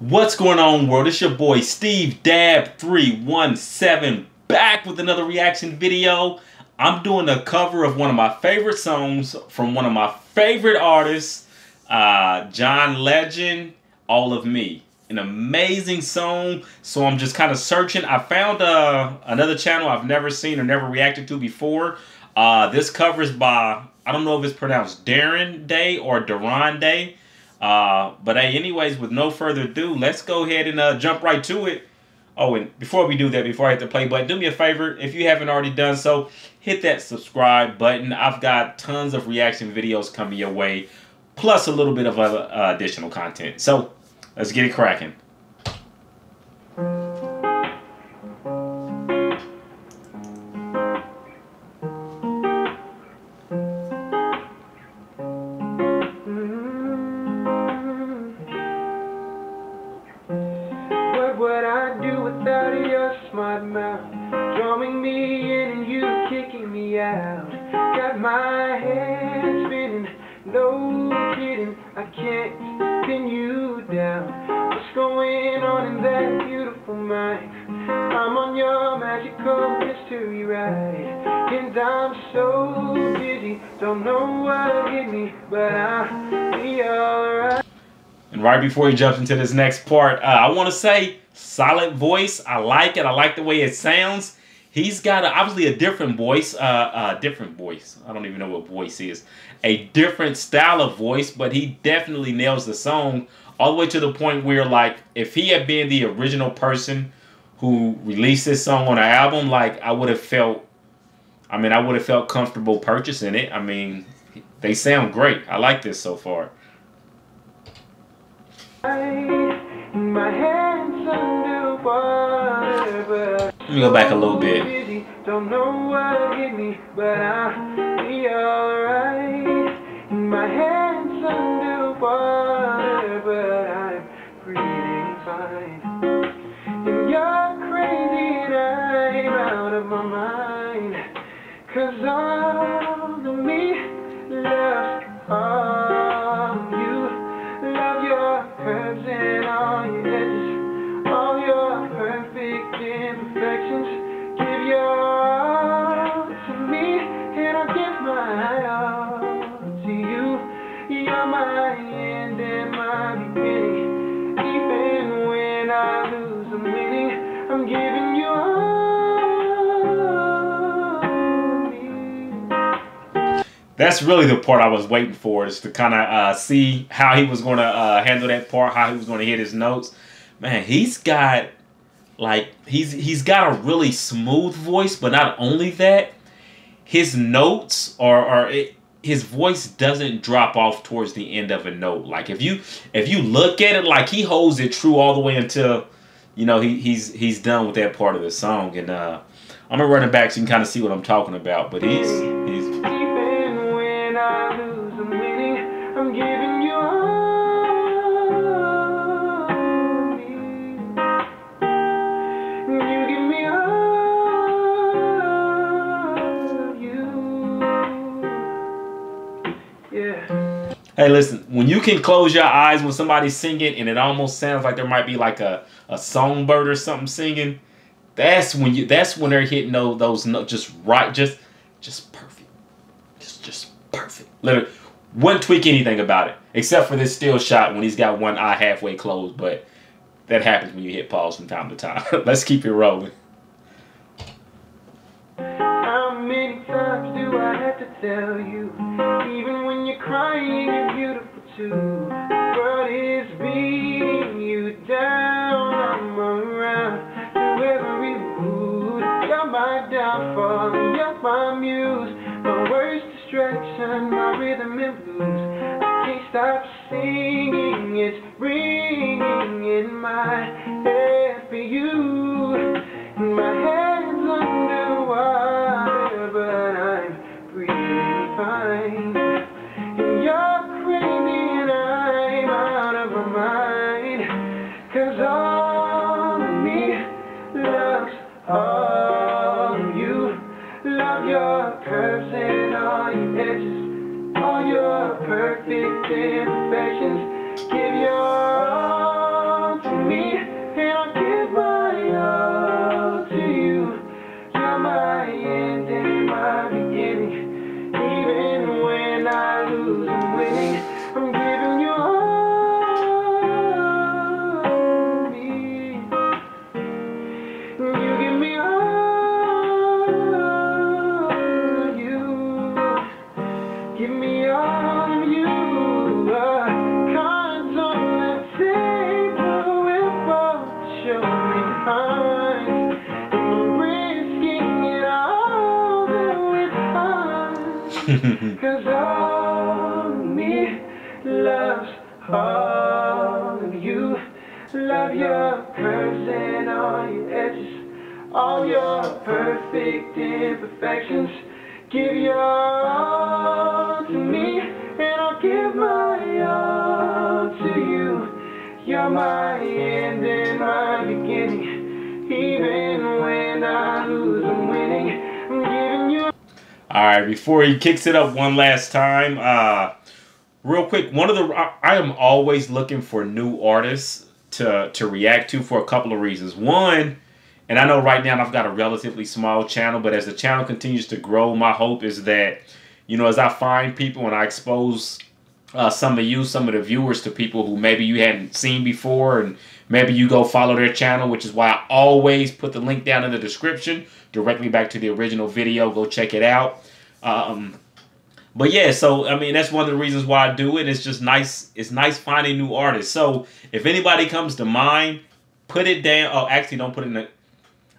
What's going on, world? It's your boy Steve Dab317 back with another reaction video. I'm doing a cover of one of my favorite songs from one of my favorite artists, uh, John Legend, All of Me. An amazing song. So I'm just kind of searching. I found uh, another channel I've never seen or never reacted to before. Uh, this cover is by, I don't know if it's pronounced Darren Day or Duran Day. Uh, but hey, anyways, with no further ado, let's go ahead and uh, jump right to it. Oh, and before we do that, before I hit the play button, do me a favor. If you haven't already done so, hit that subscribe button. I've got tons of reaction videos coming your way, plus a little bit of uh, additional content. So let's get it cracking. Me out Got my head spinning, no kidding I can't pin you down What's going on in that beautiful mind? I'm on your magical mystery ride And I'm so busy, don't know what hit me But I'll be alright And right before he jumps into this next part, uh, I want to say solid voice. I like it. I like the way it sounds. He's got a, obviously a different voice, uh, uh, different voice. I don't even know what voice is. A different style of voice, but he definitely nails the song all the way to the point where, like, if he had been the original person who released this song on an album, like, I would have felt, I mean, I would have felt comfortable purchasing it. I mean, they sound great. I like this so far. My let me go back a little bit. Don't know what hit me, but I'll be alright. My hands under water, but I'm breathing fine. Crazy I'm out of my mind. Cause all That's really the part I was waiting for, is to kind of uh, see how he was going to uh, handle that part, how he was going to hit his notes. Man, he's got like he's he's got a really smooth voice, but not only that, his notes are are it, his voice doesn't drop off towards the end of a note. Like if you if you look at it, like he holds it true all the way until you know he he's he's done with that part of the song. And uh, I'm gonna run it back so you can kind of see what I'm talking about. But he's he's. Hey, listen, when you can close your eyes when somebody's singing and it almost sounds like there might be like a, a songbird or something singing, that's when you that's when they're hitting those those notes just right, just just perfect. Just just perfect. Literally wouldn't tweak anything about it. Except for this still shot when he's got one eye halfway closed, but that happens when you hit pause from time to time. Let's keep it rolling. How many times do I have to tell you? Even when you're crying, beautiful too. The world beating you down. I'm around through every mood. You're my downfall, you're my muse. My worst distraction, my rhythm and blues. I can't stop singing, it's ringing your Cause all me loves all of you. Love your curves and all your edges, all your perfect imperfections. Give your all to me, and I'll give my all to you. You're my end and my beginning. Even when I lose, All right, before he kicks it up one last time, uh, real quick, one of the I, I am always looking for new artists to to react to for a couple of reasons. One, and I know right now I've got a relatively small channel, but as the channel continues to grow, my hope is that you know as I find people and I expose uh, some of you, some of the viewers to people who maybe you hadn't seen before, and maybe you go follow their channel, which is why I always put the link down in the description directly back to the original video. Go check it out. Um, but yeah, so I mean that's one of the reasons why I do it. It's just nice. It's nice finding new artists. So if anybody comes to mind, put it down. Oh, actually, don't put it in the.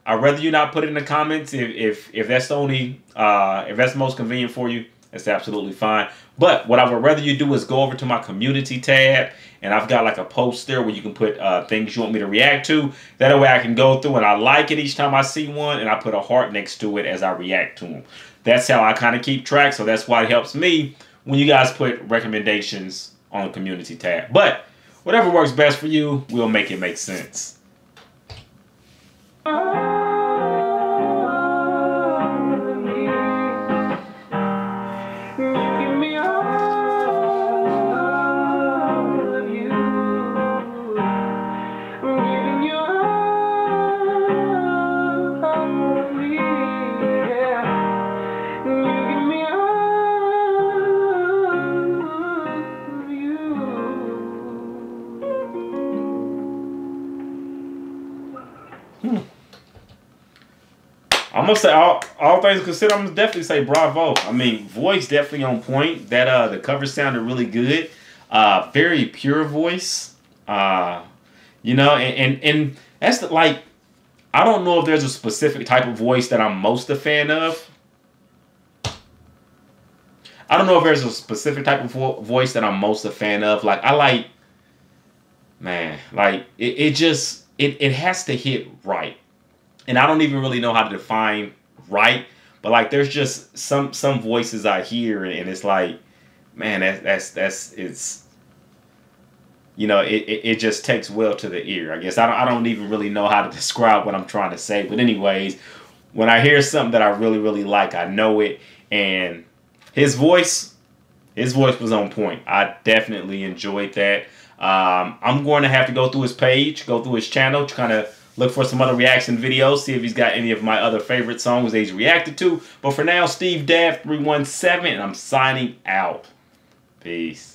I'd rather you not put it in the comments if if, if that's the only uh, if that's the most convenient for you. That's absolutely fine. But what I would rather you do is go over to my community tab, and I've got like a post there where you can put uh, things you want me to react to. That way I can go through and I like it each time I see one, and I put a heart next to it as I react to them. That's how I kind of keep track. So that's why it helps me when you guys put recommendations on the community tab. But whatever works best for you, we'll make it make sense. I'm gonna say all, all things considered, I'm gonna definitely say bravo. I mean, voice definitely on point. That uh, the cover sounded really good. Uh, very pure voice. Uh, you know, and and, and that's the, like, I don't know if there's a specific type of voice that I'm most a fan of. I don't know if there's a specific type of vo- voice that I'm most a fan of. Like I like, man, like it, it just it it has to hit right and I don't even really know how to define right, but like there's just some some voices I hear and it's like, man, that's that's that's it's you know, it, it, it just takes well to the ear. I guess I don't I don't even really know how to describe what I'm trying to say. But anyways, when I hear something that I really, really like, I know it. And his voice, his voice was on point. I definitely enjoyed that. Um, I'm going to have to go through his page, go through his channel to kind of Look for some other reaction videos. See if he's got any of my other favorite songs that he's reacted to. But for now, Steve Dab 317, and I'm signing out. Peace.